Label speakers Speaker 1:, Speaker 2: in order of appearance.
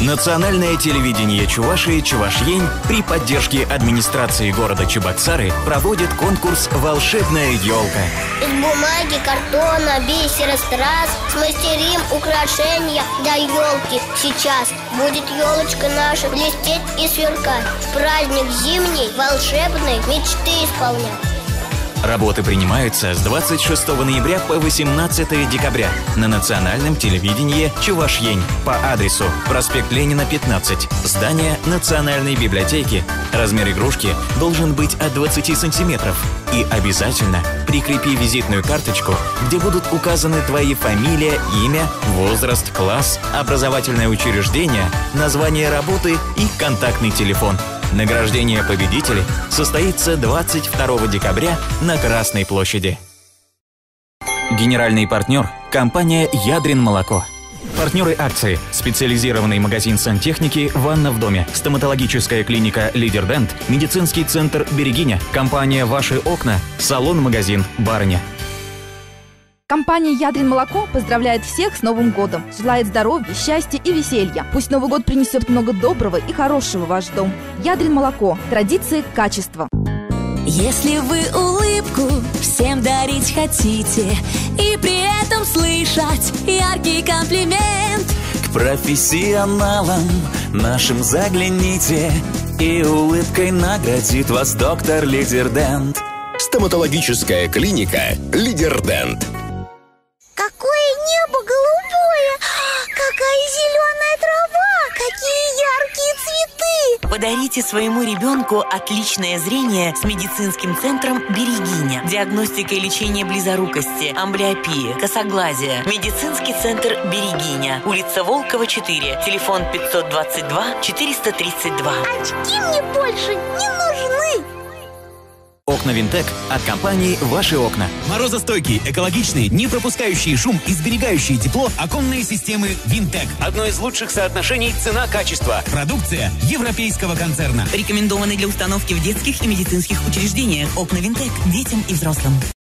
Speaker 1: Национальное телевидение Чувашии «Чувашьень» при поддержке администрации города Чебоксары проводит конкурс «Волшебная елка».
Speaker 2: Из бумаги, картона, бисера, страз смастерим украшения для елки. Сейчас будет елочка наша блестеть и сверкать. Праздник зимний, волшебный, мечты исполнять.
Speaker 1: Работы принимаются с 26 ноября по 18 декабря на национальном телевидении Чувашьень по адресу проспект Ленина, 15, здание Национальной библиотеки. Размер игрушки должен быть от 20 сантиметров. И обязательно прикрепи визитную карточку, где будут указаны твои фамилия, имя, возраст, класс, образовательное учреждение, название работы и контактный телефон – Награждение победителей состоится 22 декабря на Красной площади. Генеральный партнер – компания «Ядрин молоко». Партнеры акции – специализированный магазин сантехники «Ванна в доме», стоматологическая клиника «Лидер Дент», медицинский центр «Берегиня», компания «Ваши окна», салон-магазин «Барыня».
Speaker 3: Компания «Ядрин молоко» поздравляет всех с Новым годом. Желает здоровья, счастья и веселья. Пусть Новый год принесет много доброго и хорошего в ваш дом. «Ядрин молоко» – традиции качества.
Speaker 4: Если вы улыбку всем дарить хотите И при этом слышать яркий комплимент
Speaker 5: К профессионалам нашим загляните И улыбкой наградит вас доктор Лидердент
Speaker 6: Стоматологическая клиника Лидердент
Speaker 2: Какое
Speaker 7: Подарите своему ребенку отличное зрение с медицинским центром «Берегиня». Диагностика и лечение близорукости, амблиопии, косоглазия. Медицинский центр «Берегиня». Улица Волкова, 4. Телефон 522 432.
Speaker 2: Очки мне больше не нужны!
Speaker 1: Окна Винтек от компании «Ваши окна».
Speaker 8: Морозостойкие, экологичные, не пропускающие шум и сберегающие тепло оконные системы Винтек.
Speaker 9: Одно из лучших соотношений цена-качество.
Speaker 8: Продукция европейского концерна.
Speaker 7: Рекомендованы для установки в детских и медицинских учреждениях. Окна Винтек. Детям и взрослым.